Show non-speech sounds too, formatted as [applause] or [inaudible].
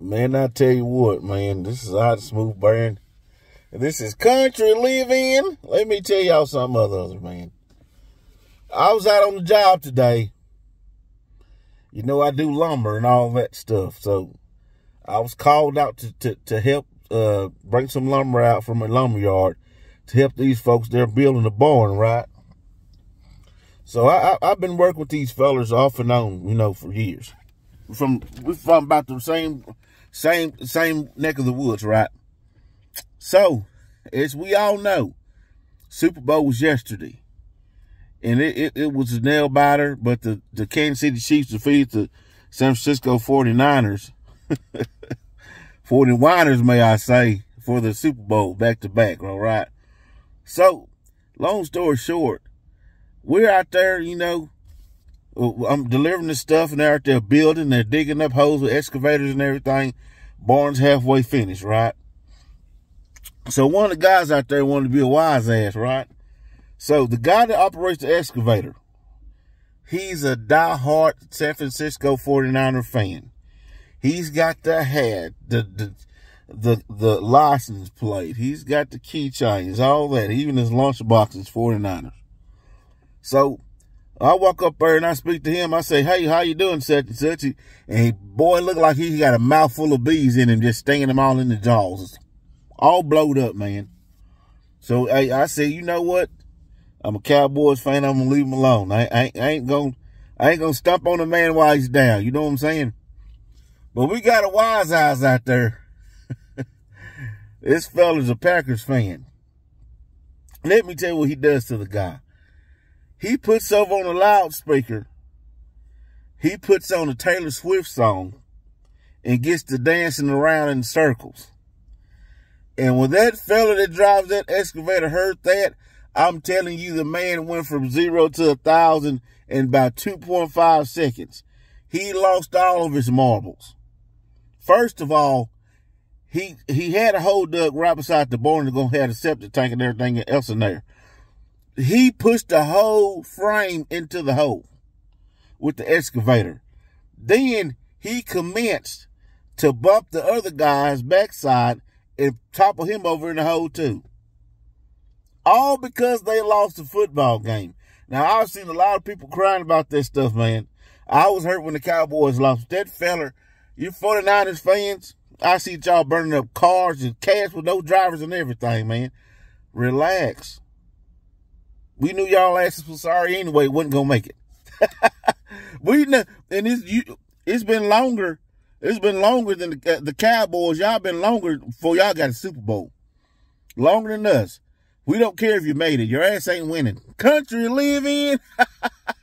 Man, I tell you what, man, this is hot smooth burn. This is country living. Let me tell y'all something other, man. I was out on the job today. You know, I do lumber and all that stuff. So I was called out to, to, to help uh, bring some lumber out from a lumber yard to help these folks. They're building a barn, right? So I, I, have been working with these fellers off and on, you know, for years. From from about the same same same neck of the woods, right? So, as we all know, Super Bowl was yesterday. And it, it, it was a nail biter, but the, the Kansas City Chiefs defeated the San Francisco 49ers. 49ers, [laughs] may I say, for the Super Bowl back to back, all right? So, long story short, we're out there, you know, Uh, I'm delivering the stuff and they're out there building. They're digging up holes with excavators and everything. Barn's halfway finished, right? So one of the guys out there wanted to be a wise ass, right? So the guy that operates the excavator, he's a die-hard San Francisco 49er fan. He's got the hat, the, the, the, the license plate. He's got the keychains, all that. Even his lunchbox is 49ers. So I walk up there and I speak to him. I say, hey, how you doing, such and such? And he, boy, looked like he got a mouthful of bees in him, just stinging them all in the jaws. All blowed up, man. So I say, you know what? I'm a Cowboys fan. I'm gonna leave him alone. I, I, I ain't gonna, I ain't gonna stomp on a man while he's down. You know what I'm saying? But we got a wise eyes out there. [laughs] this fella's a Packers fan. Let me tell you what he does to the guy. He puts over on a loudspeaker. He puts on a Taylor Swift song and gets to dancing around in circles. And when that fella that drives that excavator heard that, I'm telling you, the man went from zero to a thousand in about 2.5 seconds. He lost all of his marbles. First of all, he he had a hole dug right beside the barn to go have a septic tank and everything else in there he pushed the whole frame into the hole with the excavator. Then he commenced to bump the other guy's backside and topple him over in the hole too. All because they lost a football game. Now I've seen a lot of people crying about this stuff, man. I was hurt when the Cowboys lost. That feller, you 49ers fans, I see y'all burning up cars and cabs with no drivers and everything, man. Relax. We knew y'all asses was sorry anyway, wasn't gonna make it. [laughs] we know, and it's you. It's been longer. It's been longer than the, uh, the Cowboys. Y'all been longer before y'all got a Super Bowl. Longer than us. We don't care if you made it. Your ass ain't winning. Country living. [laughs]